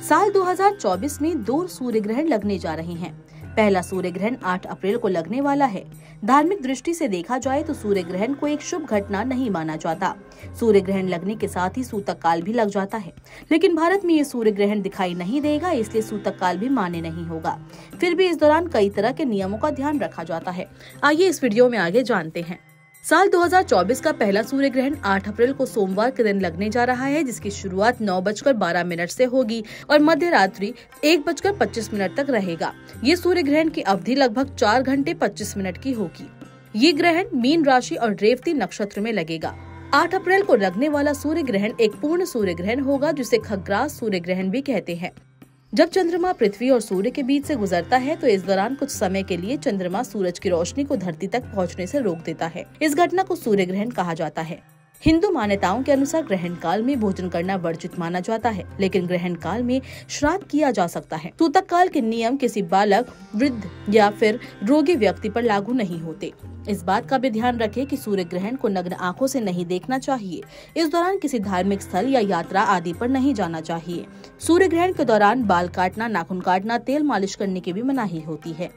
साल 2024 में दो सूर्य ग्रहण लगने जा रहे हैं। पहला सूर्य ग्रहण 8 अप्रैल को लगने वाला है। धार्मिक दृष्टि से देखा जाए तो सूर्य ग्रहण को एक शुभ घटना नहीं माना जाता। सूर्य ग्रहण लगने के साथ ही सूतक काल भी लग जाता है। लेकिन भारत में ये सूर्य ग्रहण दिखाई नहीं देगा, इसलिए सूतक काल भी मान्य नहीं होगा। फिर भी इस दौरान कई तरह के नियमों का ध्यान रखा जाता है। आइए इस वीडियो में आगे जानते हैं। साल 2024 का पहला सूर्य ग्रहण 8 अप्रैल को सोमवार के दिन लगने जा रहा है, जिसकी शुरुआत नौ बजकर बारह मिनट से होगी और मध्य रात्रि एक बजकर पच्चीस मिनट तक रहेगा। ये सूर्य ग्रहण की अवधि लगभग चार घंटे पच्चीस मिनट की होगी। ये ग्रहण मीन राशि और रेवती नक्षत्र में लगेगा। 8 अप्रैल को लगने वाला सूर्य ग्रहण एक पूर्ण सूर्य ग्रहण होगा, जिसे खग्रास सूर्य ग्रहण भी कहते हैं। जब चंद्रमा पृथ्वी और सूर्य के बीच से गुजरता है तो इस दौरान कुछ समय के लिए चंद्रमा सूरज की रोशनी को धरती तक पहुँचने से रोक देता है। इस घटना को सूर्य ग्रहण कहा जाता है। हिंदू मान्यताओं के अनुसार ग्रहण काल में भोजन करना वर्जित माना जाता है, लेकिन ग्रहण काल में श्राद्ध किया जा सकता है। सूतक काल के नियम किसी बालक, वृद्ध या फिर रोगी व्यक्ति पर लागू नहीं होते। इस बात का भी ध्यान रखें कि सूर्य ग्रहण को नग्न आँखों से नहीं देखना चाहिए। इस दौरान किसी धार्मिक स्थल या यात्रा आदि पर नहीं जाना चाहिए। सूर्य ग्रहण के दौरान बाल काटना, नाखून काटना, तेल मालिश करने की भी मनाही होती है।